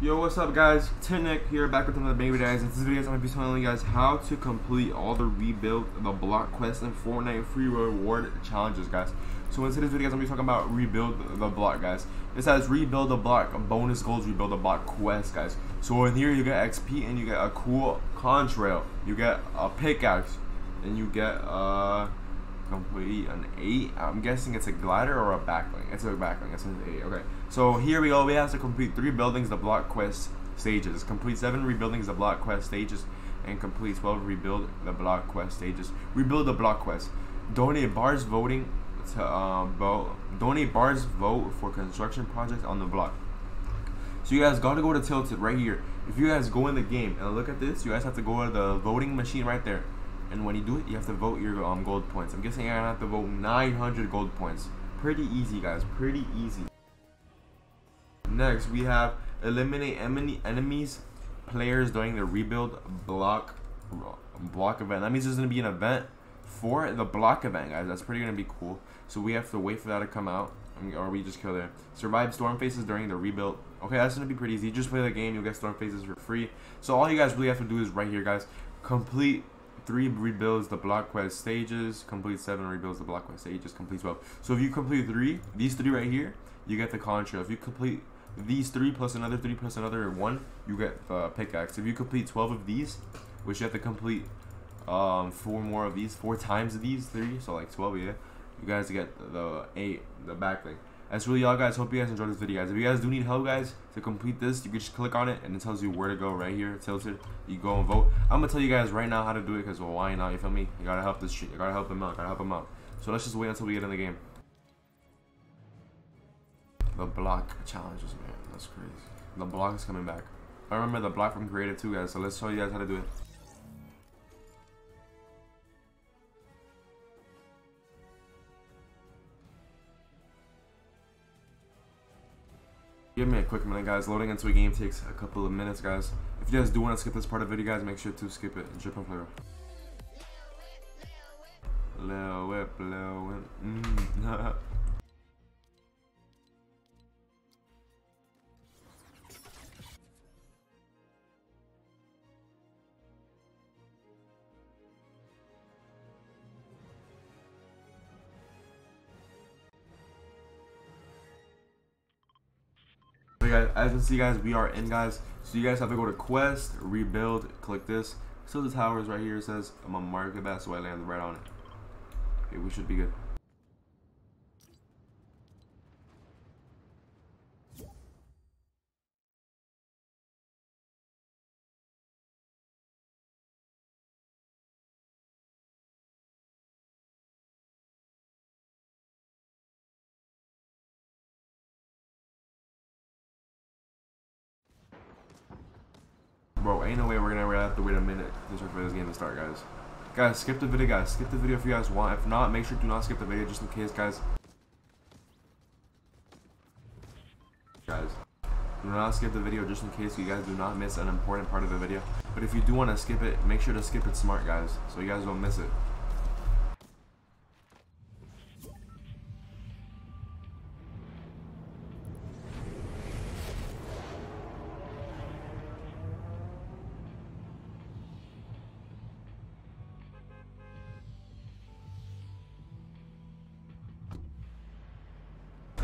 Yo, what's up guys? Nick here, back with another baby guys. In this video, I'm going to be telling you guys how to complete all the rebuild, the block quest, and Fortnite free reward challenges, guys. So in today's video, guys, I'm going to be talking about rebuild the block, guys. This has rebuild the block, bonus goals, rebuild the block quest, guys. So in here, you get XP, and you get a cool contrail. You get a pickaxe, and you get, uh, complete an 8. I'm guessing it's a glider or a back bling. It's a back bling. It's an 8. Okay. So here we go. We have to complete 3 buildings, the block quest stages. Complete 7 rebuildings, the block quest stages. And complete 12 rebuild the block quest stages. Rebuild the block quest. Donate bars voting to um, vote. Donate bars vote for construction projects on the block. So you guys gotta go to Tilted right here. If you guys go in the game and look at this, you guys have to go to the voting machine right there and when you do it, you have to vote your um, gold points. I'm guessing I have to vote 900 gold points. Pretty easy, guys. Pretty easy. Next, we have eliminate enemies, players during the rebuild block block event. That means there's gonna be an event for the block event, guys. That's pretty gonna be cool. So we have to wait for that to come out, or we just kill there. Survive storm phases during the rebuild. Okay, that's gonna be pretty easy. Just play the game, you'll get storm phases for free. So all you guys really have to do is right here, guys. Complete three rebuilds the block quest stages, complete seven rebuilds the block quest stages, complete 12. So if you complete three, these three right here, you get the contra. If you complete these three plus another three plus another one, you get the pickaxe. If you complete 12 of these, which you have to complete um, four more of these, four times of these three, so like 12, yeah, you guys get the eight, the back bling that's really all guys. Hope you guys enjoyed this video guys. If you guys do need help guys to complete this you can just click on it and it tells you where to go right here. Tilted you go and vote. I'm gonna tell you guys right now how to do it because well why not? You feel me? You gotta help this shit. You gotta help them out. Gotta help them out. So let's just wait until we get in the game. The block challenges man that's crazy. The block is coming back. I remember the block from creative too guys so let's show you guys how to do it Give me a quick minute, guys. Loading into a game takes a couple of minutes, guys. If you guys do want to skip this part of the video, guys, make sure to skip it. And flavor. Lil whip, whip. Mm. guys, as you can see guys, we are in guys. So you guys have to go to quest, rebuild, click this. So the towers right here It says I'm gonna mark it back so I land right on it. Okay, we should be good. Bro, ain't no way we're gonna have to wait a minute just for this game to start, guys. Guys, skip the video, guys. Skip the video if you guys want. If not, make sure do not skip the video just in case, guys. Guys, do not skip the video just in case you guys do not miss an important part of the video. But if you do want to skip it, make sure to skip it smart, guys, so you guys don't miss it.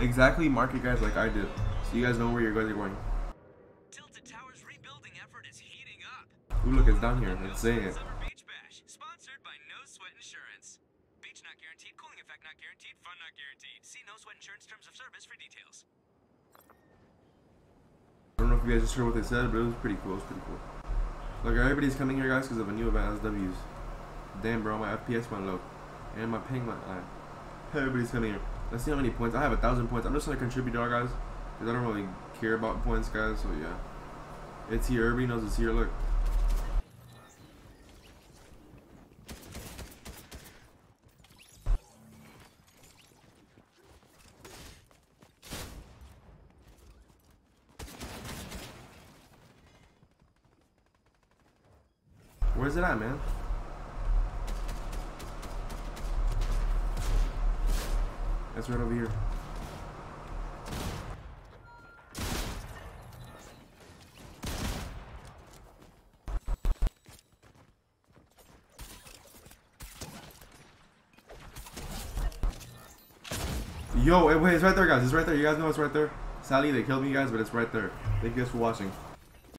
Exactly, mark it guys like I do, So you guys know where your guys are going. Tilted Tower's rebuilding effort is heating up. Ooh, look, it's down here. It's saying it. Beach Bash, sponsored by No Sweat Insurance. Beach not guaranteed, cooling effect not guaranteed, fun not guaranteed. See No Sweat Insurance terms of service for details. I don't know if you guys just heard what they said, but it was pretty cool. It was pretty cool. Look, everybody's coming here, guys, because of a new event, SWs. Damn, bro, my FPS went low. And my ping went high. Everybody's coming here. Let's see how many points. I have a thousand points. I'm just gonna contribute our guys because I don't really care about points, guys. So yeah, it's here. Everybody knows it's here. Look. Where's it at, man? That's right over here. Yo, eh, wait, it's right there, guys. It's right there. You guys know it's right there. Sally, they killed me, guys, but it's right there. Thank you guys for watching.